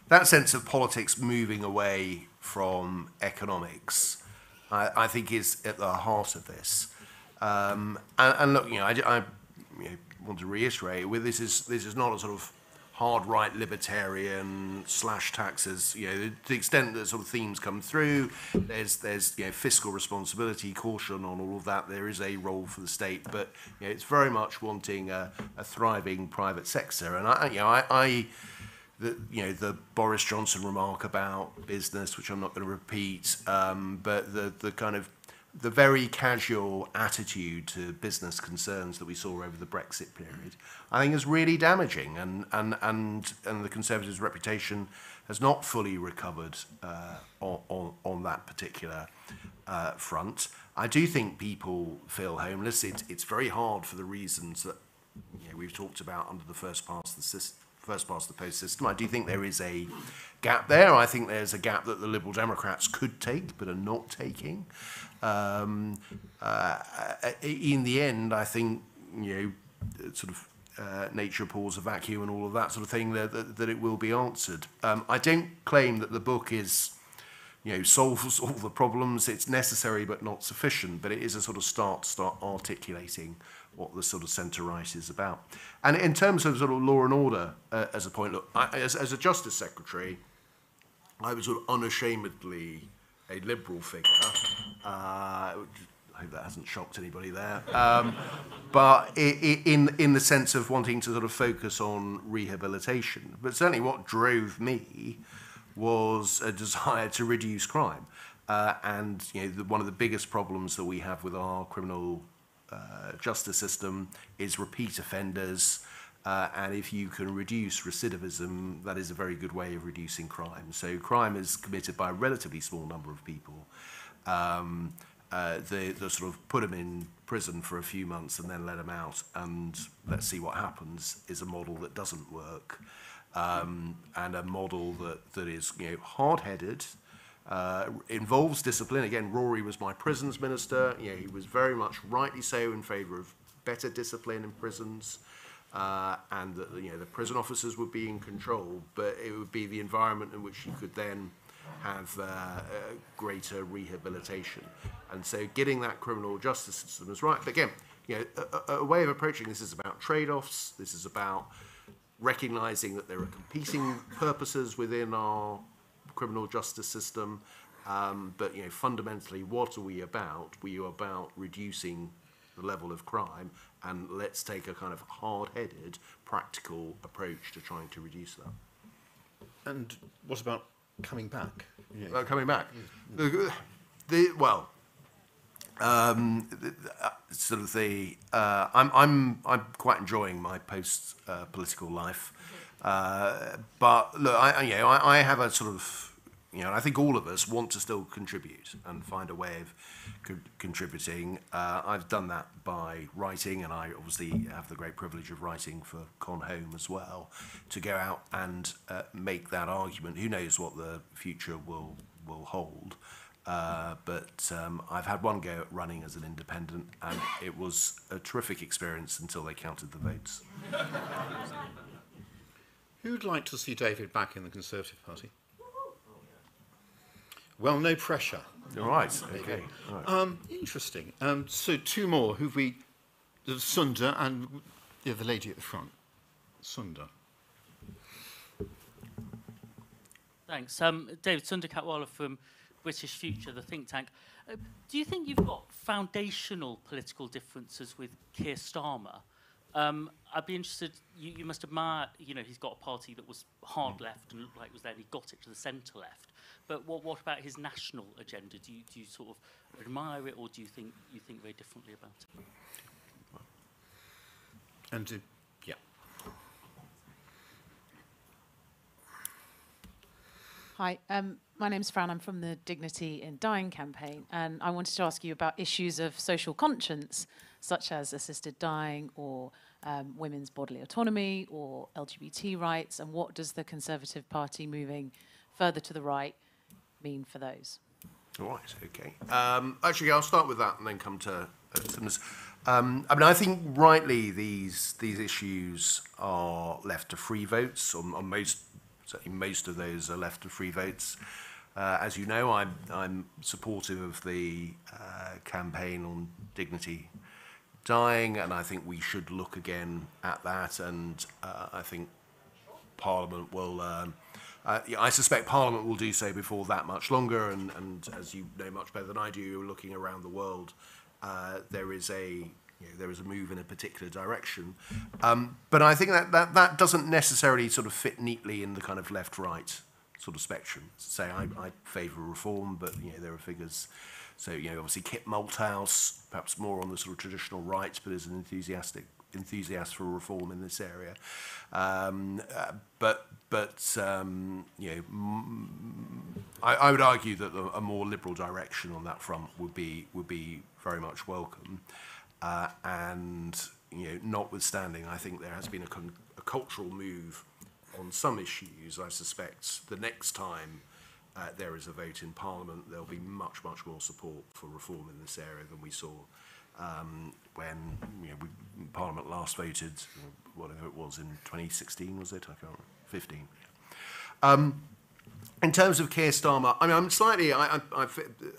that sense of politics moving away from economics. I, I think is at the heart of this. Um, and, and look, you know, I, I you know, want to reiterate, with this is this is not a sort of hard right libertarian slash taxes. You know, to the extent that sort of themes come through, there's there's you know fiscal responsibility, caution on all of that. There is a role for the state, but you know, it's very much wanting a, a thriving private sector. And I, you know, I. I the, you know the Boris Johnson remark about business, which I'm not going to repeat, um, but the the kind of the very casual attitude to business concerns that we saw over the Brexit period, I think is really damaging, and and and and the Conservatives' reputation has not fully recovered uh, on, on on that particular uh, front. I do think people feel homeless. It, it's very hard for the reasons that you know, we've talked about under the first past the system first past the post system. I do think there is a gap there. I think there's a gap that the Liberal Democrats could take but are not taking. Um, uh, in the end, I think you know, sort of uh, nature pours a vacuum and all of that sort of thing that, that, it will be answered. Um, I don't claim that the book is you know, solves *laughs* all the problems. It's necessary but not sufficient, but it is a sort of start start articulating what the sort of centre right is about. And in terms of sort of law and order, uh, as a point, look, I, as, as a justice secretary, I was sort of unashamedly a liberal figure. Uh, I hope that hasn't shocked anybody there. Um, but in, in the sense of wanting to sort of focus on rehabilitation. But certainly what drove me was a desire to reduce crime. Uh, and you know, the, one of the biggest problems that we have with our criminal uh, justice system is repeat offenders. Uh, and if you can reduce recidivism, that is a very good way of reducing crime. So crime is committed by a relatively small number of people. Um, uh, they, they sort of put them in prison for a few months and then let them out, and let's see what happens. Is a model that doesn't work, um, and a model that that is you know hard-headed, uh, involves discipline. Again, Rory was my prisons minister. You know, he was very much rightly so in favour of better discipline in prisons. Uh, and that you know the prison officers would be in control, but it would be the environment in which you could then have uh, uh, greater rehabilitation. And so, getting that criminal justice system is right. But again, you know, a, a way of approaching this is about trade-offs. This is about recognizing that there are competing purposes within our criminal justice system. Um, but you know, fundamentally, what are we about? We are about reducing the level of crime, and let's take a kind of hard-headed, practical approach to trying to reduce that. And what about coming back? Yeah. Uh, coming back, the, the, well, um, the, uh, sort of the uh, I'm I'm I'm quite enjoying my post uh, political life, uh, but look, I you know I, I have a sort of you know, I think all of us want to still contribute and find a way of co- contributing. Uh, I've done that by writing, and I obviously have the great privilege of writing for Con Home as well, to go out and uh, make that argument. Who knows what the future will will hold? Uh, but um, I've had one go at running as an independent, and it was a terrific experience until they counted the votes. Who'd like to see David back in the Conservative Party? Well, no pressure. All right. Okay. All right. Um, interesting. Um, so two more. Who've we? Sunder and yeah, the lady at the front. Sunder. Thanks. Um, David Sunder Katwala from British Future, the think tank. Uh, do you think you've got foundational political differences with Keir Starmer? Um, I'd be interested, you, you must admire, you know, he's got a party that was hard left and looked like it was there, and he got it to the centre left. But what, what about his national agenda? Do you, do you sort of admire it, or do you think you think very differently about it? And uh, yeah. Hi. Um, My name's Fran. I'm from the Dignity in Dying campaign, and I wanted to ask you about issues of social conscience, such as assisted dying or um, women's bodily autonomy or LGBT rights, and what does the Conservative Party moving further to the right mean for those? Right, okay. Um, actually, I'll start with that and then come to uh, Um, I mean, I think rightly these these issues are left to free votes. On, on most, certainly most of those are left to free votes. Uh, as you know, I'm, I'm supportive of the uh, campaign on dignity dying, and I think we should look again at that. And uh, I think Parliament will. Um, uh, I suspect Parliament will do so before that much longer. And, and as you know much better than I do, you're looking around the world. Uh, there is a you know, there is a move in a particular direction. Um, but I think that, that that doesn't necessarily sort of fit neatly in the kind of left-right sort of spectrum. Say I, I favour reform, but you know there are figures. So you know obviously Kit Malthouse, perhaps more on the sort of traditional right, but is an enthusiastic enthusiasts for reform in this area. Um, uh, but but um, you know, I, I would argue that a, a more liberal direction on that front would be would be very much welcome. Uh, and you know, notwithstanding, I think there has been a, con- a cultural move on some issues. I suspect the next time. Uh, there is a vote in Parliament, there'll be much, much more support for reform in this area than we saw um, when you know, we, Parliament last voted, whatever it was in 2016, was it? I can't remember. 15. Um, in terms of Keir Starmer, I mean, I'm slightly, I, I, I,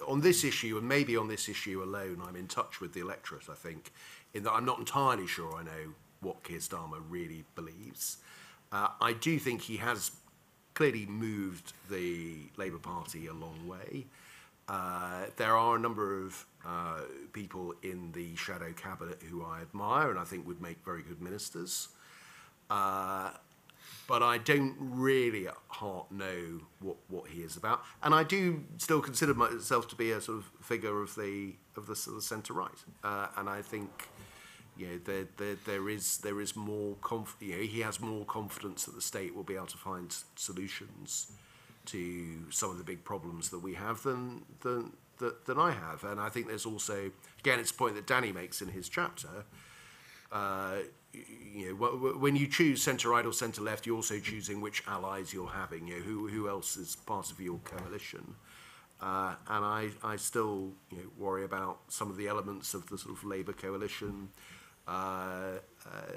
on this issue, and maybe on this issue alone, I'm in touch with the electorate, I think, in that I'm not entirely sure I know what Keir Starmer really believes. Uh, I do think he has clearly moved the Labour Party a long way. Uh, there are a number of uh, people in the shadow cabinet who I admire and I think would make very good ministers. Uh, but I don't really at heart know what, what he is about. And I do still consider myself to be a sort of figure of the of the, of centre right. Uh, and I think you know there, there, there is there is more conf- you know, he has more confidence that the state will be able to find solutions to some of the big problems that we have than than that, than I have. And I think there's also again it's a point that Danny makes in his chapter. Uh, you know, when you choose centre right or centre left, you're also choosing which allies you're having. You know, who who else is part of your coalition. Uh, and I, I still you know, worry about some of the elements of the sort of Labour coalition. Uh, uh,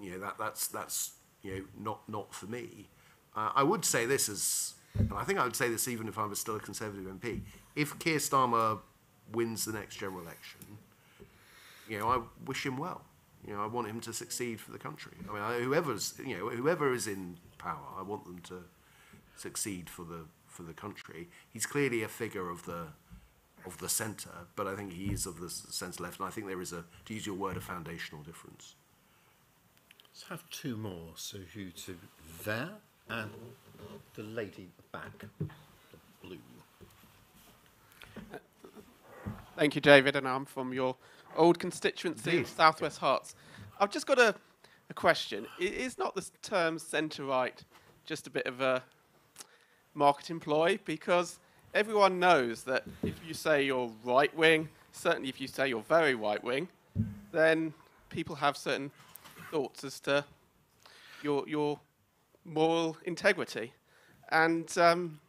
you know that that's that's you know not not for me. Uh, I would say this as, and I think I would say this even if I was still a Conservative MP. If Keir Starmer wins the next general election, you know I wish him well. You know, I want him to succeed for the country. I mean, I, whoever's, you know, whoever is in power, I want them to succeed for the for the country. He's clearly a figure of the of the centre, but I think he is of the centre left, and I think there is a, to use your word, a foundational difference. Let's have two more. So who to there and the lady back, the blue. Thank you, David, and I'm from your old constituency. Southwest Herts. I've just got a, a question. I- Is not the term centre right just a bit of a marketing ploy? Because everyone knows that if you say you're right wing, certainly if you say you're very right wing, then people have certain thoughts as to your, your moral integrity. And um,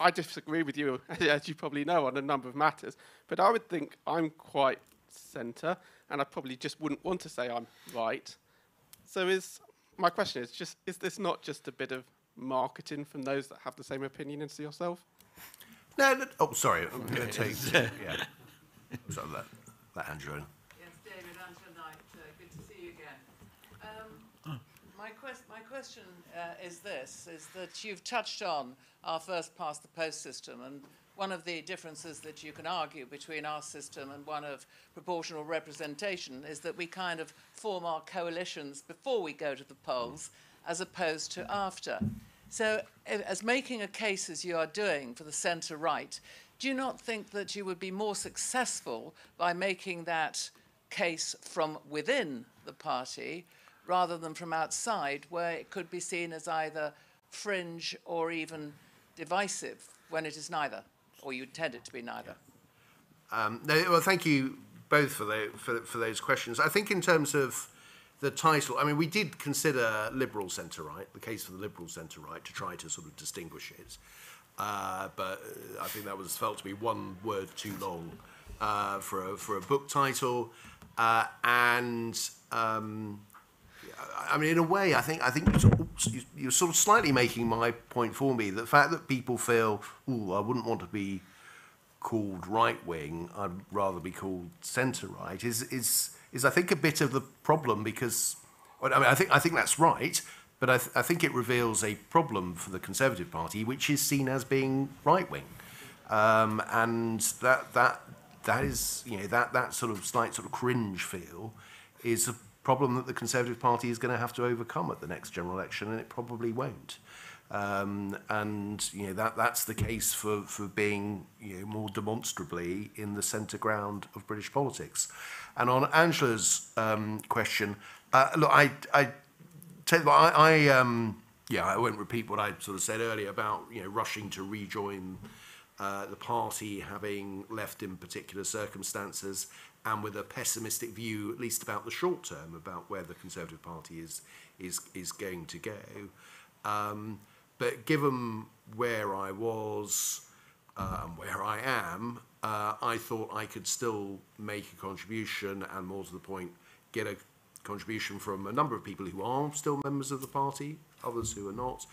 I disagree with you, *laughs* as you probably know, on a number of matters. But I would think I'm quite centre, and I probably just wouldn't want to say I'm right. So is my question is just is this not just a bit of marketing from those that have the same opinion as yourself? No, no oh, sorry, I'm going to take, *laughs* yeah. So let, let Andrew in. Yes, David, Angela Knight, uh, good to see you again. Um, my, quest- my question uh, is this, is that you've touched on our first past the post system and one of the differences that you can argue between our system and one of proportional representation is that we kind of form our coalitions before we go to the polls as opposed to after. So, as making a case as you are doing for the centre right, do you not think that you would be more successful by making that case from within the party rather than from outside, where it could be seen as either fringe or even divisive when it is neither, or you intend it to be neither? Um, no, well, thank you both for, the, for, for those questions. I think in terms of the title, I mean, we did consider liberal centre right, the case for the liberal centre right, to try to sort of distinguish it. Uh, but uh, I think that was felt to be one word too long uh, for, a, for a book title. Uh, and um, I mean, in a way, I think I think you're sort, of, slightly making my point for me. The fact that people feel, "Oh, I wouldn't want to be called right wing. I'd rather be called centre right." Is is is I think a bit of the problem because I mean I think I think that's right, but I, th- I think it reveals a problem for the Conservative Party, which is seen as being right wing, um, and that that that is you know that that sort of slight sort of cringe feel is a problem that the Conservative Party is going to have to overcome at the next general election, and it probably won't. Um, and you know that that's the case for for being you know more demonstrably in the centre ground of British politics. And on Angela's um, question, uh, look, I I take I, I um, yeah I won't repeat what I sort of said earlier about you know rushing to rejoin. Mm-hmm uh, the party, having left in particular circumstances, and with a pessimistic view, at least about the short term, about where the Conservative Party is is is going to go. Um, but given where I was uh, and where I am, uh, I thought I could still make a contribution, and more to the point, get a contribution from a number of people who are still members of the party, others who are not.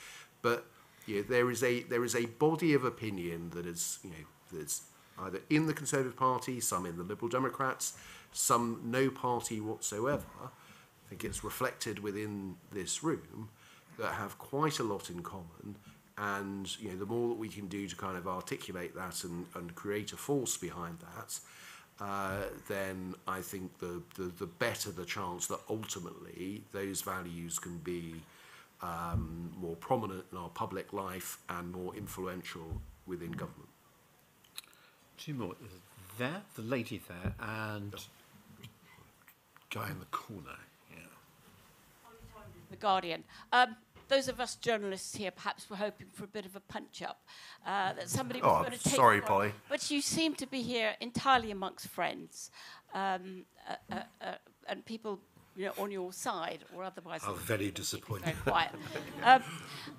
But yeah, there is a there is a body of opinion that is you know that's either in the Conservative Party, some in the Liberal Democrats, some no party whatsoever. I think it's reflected within this room that have quite a lot in common. And you know, the more that we can do to kind of articulate that and, and create a force behind that, uh, then I think the, the, the better the chance that ultimately those values can be um, more prominent in our public life and more influential within government. Two more. There, the lady there, and guy in the corner. Yeah. The Guardian. Um, those of us journalists here perhaps were hoping for a bit of a punch up, uh, that somebody was Oh, going to take. sorry, you on. Polly. But you seem to be here entirely amongst friends um, uh, uh, uh, and people you know, on your side or otherwise. How it would very be disappointing. Very quiet. um,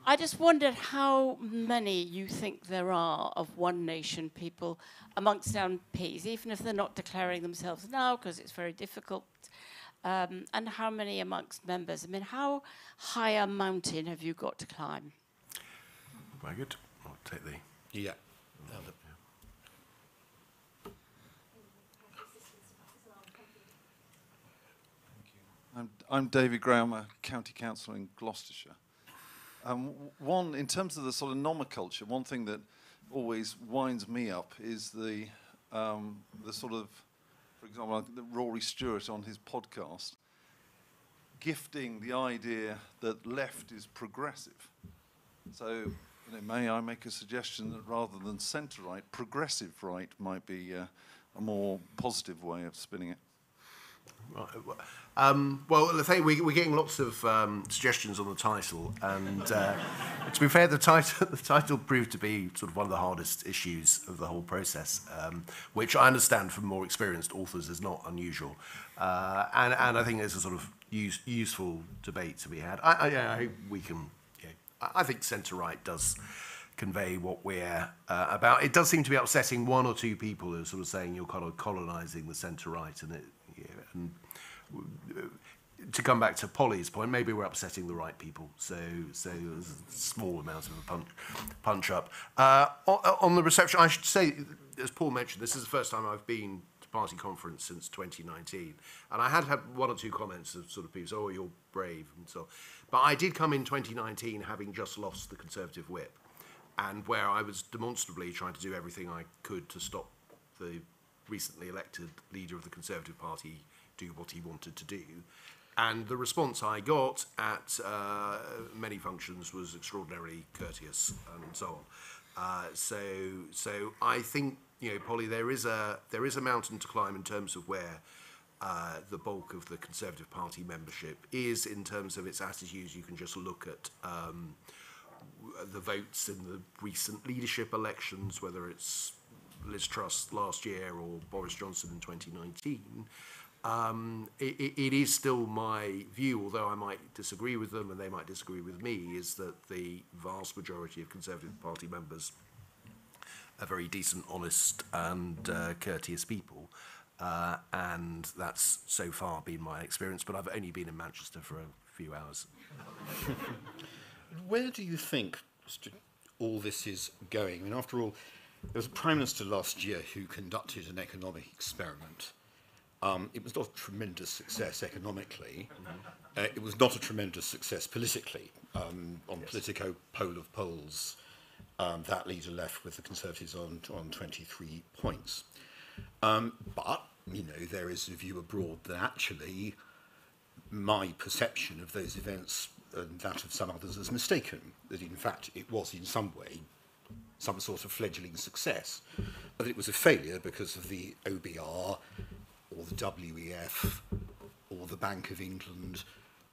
I just wondered how many you think there are of One Nation people amongst MPs, even if they're not declaring themselves now, because it's very difficult. Um, and how many amongst members? I mean, how high a mountain have you got to climb? Very good. I'll take the. Yeah. Now the- I'm, I'm David Graham, a county councillor in Gloucestershire. Um, one, in terms of the sort of nomenclature, one thing that always winds me up is the, um, the sort of, for example, Rory Stewart on his podcast, gifting the idea that left is progressive. So, you know, may I make a suggestion that rather than centre right, progressive right might be uh, a more positive way of spinning it? Um, well, I think we, we're getting lots of um, suggestions on the title, and uh, to be fair, the title *laughs* the title proved to be sort of one of the hardest issues of the whole process, um, which I understand from more experienced authors is not unusual, uh, and and I think there's a sort of use, useful debate to be had. I, I, I we can. I, I think centre right does convey what we're uh, about. It does seem to be upsetting one or two people who are sort of saying you're kind of colonising the centre right, and it, know, and to come back to Polly's point, maybe we're upsetting the right people. So, so small amount of a punch, punch up. Uh, on, on the reception, I should say, as Paul mentioned, this is the first time I've been to party conference since 2019, and I had had one or two comments of sort of people, "Oh, you're brave," and so. But I did come in 2019 having just lost the Conservative whip, and where I was demonstrably trying to do everything I could to stop the recently elected leader of the Conservative Party do what he wanted to do. And the response I got at uh, many functions was extraordinarily courteous and so on. Uh, so, so I think you know, Polly, there is a there is a mountain to climb in terms of where uh, the bulk of the Conservative Party membership is in terms of its attitudes. You can just look at um, the votes in the recent leadership elections, whether it's Liz Truss last year or Boris Johnson in 2019, um, it, it is still my view, although I might disagree with them and they might disagree with me, is that the vast majority of Conservative Party members are very decent, honest, and uh, courteous people. Uh, and that's so far been my experience, but I've only been in Manchester for a few hours. *laughs* Where do you think all this is going? I mean, after all, there was a Prime Minister last year who conducted an economic experiment. Um, it was not a tremendous success economically. Uh, it was not a tremendous success politically. Um, on Politico poll of polls, um, that leader left with the Conservatives on, on 23 points. Um, but, you know, there is a view abroad that actually my perception of those events and that of some others is mistaken, that in fact it was in some way some sort of fledgling success. But it was a failure because of the OBR or the WEF or the Bank of England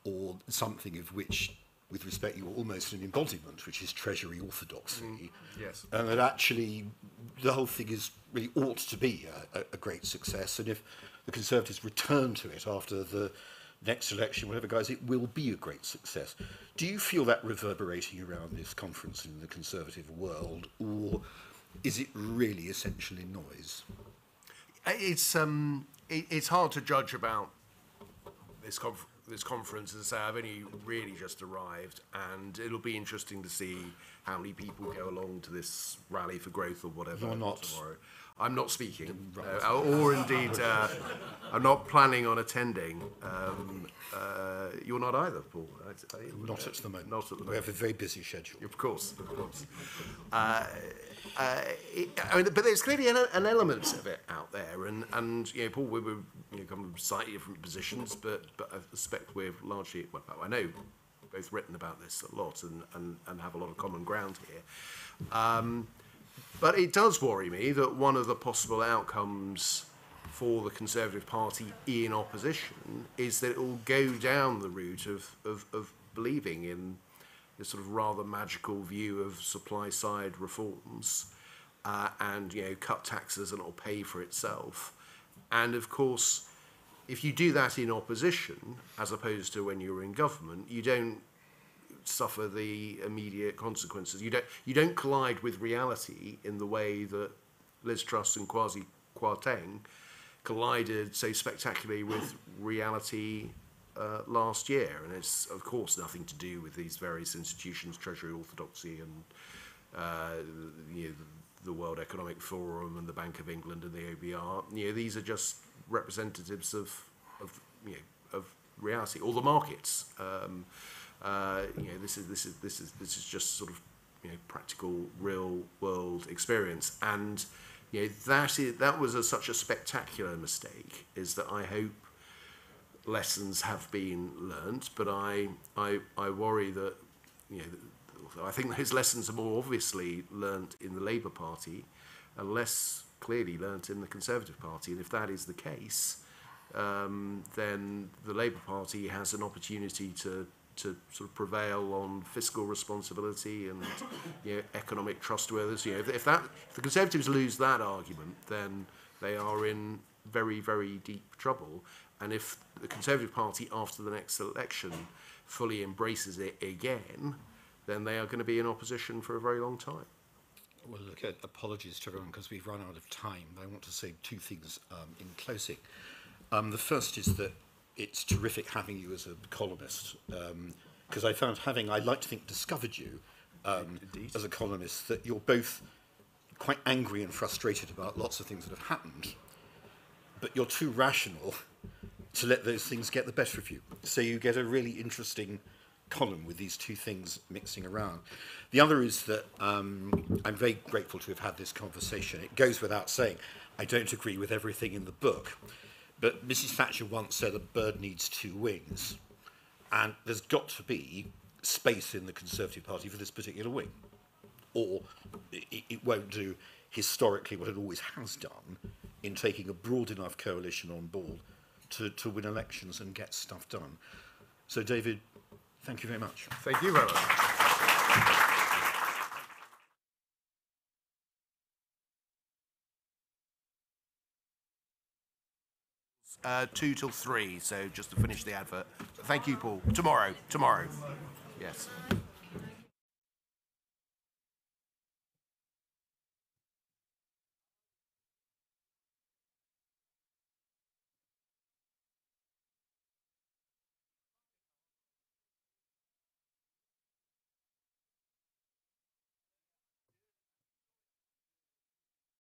or something of which, with respect, you were almost an embodiment, which is Treasury orthodoxy. Mm, yes. Um, and that actually the whole thing is really ought to be a, a, a great success. And if the Conservatives return to it after the next election, whatever, guys, it will be a great success. Do you feel that reverberating around this conference in the Conservative world, or is it really essentially noise? It's um, it, it's hard to judge about this conf- this conference. As I say, I've only really just arrived, and it'll be interesting to see how many people go along to this rally for growth or whatever You're not. tomorrow. I'm not speaking, uh, or indeed, uh, I'm not planning on attending. Um, uh, you're not either, Paul. are you? Not at the moment. Not at the moment. We have a very busy schedule. Of course, of course. Uh, uh, it, I mean, but there's clearly an, an element of it out there, and, and you know, Paul, we were you know, coming from slightly different positions, but but I suspect we're largely, well, I know, both written about this a lot and, and, and have a lot of common ground here. Um, but it does worry me that one of the possible outcomes for the Conservative Party in opposition is that it will go down the route of, of, of believing in this sort of rather magical view of supply side reforms uh, and you know cut taxes and it'll pay for itself. And of course, if you do that in opposition, as opposed to when you're in government, you don't suffer the immediate consequences. You don't you don't collide with reality in the way that Liz Truss and Kwasi Kwarteng collided so spectacularly with reality uh, last year, and it's of course nothing to do with these various institutions, Treasury orthodoxy, and uh, you know, the World Economic Forum and the Bank of England and the OBR. You know, these are just representatives of of you know of reality, or the markets. Um, uh, you know, this is this is this is this is just sort of you know practical, real world experience, and you know that is that was a, such a spectacular mistake. Is that I hope lessons have been learnt, but I I I worry that you know I think those lessons are more obviously learnt in the Labour Party, and less clearly learnt in the Conservative Party. And if that is the case, um, then the Labour Party has an opportunity to to sort of prevail on fiscal responsibility and you know, economic trustworthiness. You know, if, if that if the Conservatives lose that argument, then they are in very very deep trouble. And if the Conservative Party after the next election fully embraces it again, then they are going to be in opposition for a very long time. Well, look, uh, apologies to everyone because we've run out of time. I want to say two things um, in closing. Um, the first is that it's terrific having you as a columnist because I found having, I like to think, discovered you um, as a columnist that you're both quite angry and frustrated about lots of things that have happened, but you're too rational to let those things get the better of you. So you get a really interesting column with these two things mixing around. The other is that um, I'm very grateful to have had this conversation. It goes without saying, I don't agree with everything in the book, but Mrs. Thatcher once said a bird needs two wings, and there's got to be space in the Conservative Party for this particular wing, or it, it won't do historically what it always has done in taking a broad enough coalition on board to, to win elections and get stuff done. So, David, Thank you very much. Thank you very much. Uh, two till three, so just to finish the advert. Thank you, Paul. Tomorrow, tomorrow. Yes.